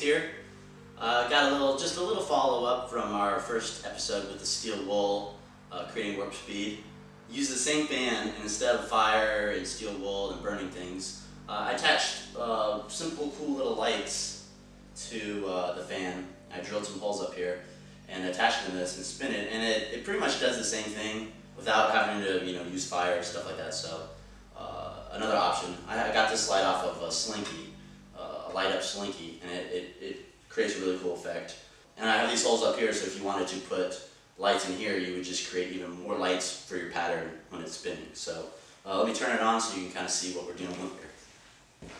here. Uh, got a little, just a little follow-up from our first episode with the steel wool, uh, creating warp speed. Use the same fan, and instead of fire and steel wool and burning things, uh, I attached uh, simple, cool little lights to uh, the fan. I drilled some holes up here and attached them to this and spin it, and it, it pretty much does the same thing without having to, you know, use fire and stuff like that. So uh, another option. I, got this light off of a Slinky, light up Slinky, and it, it, it creates a really cool effect. And I have these holes up here, so if you wanted to put lights in here, you would just create even more lights for your pattern when it's spinning. So uh, let me turn it on so you can kind of see what we're with here.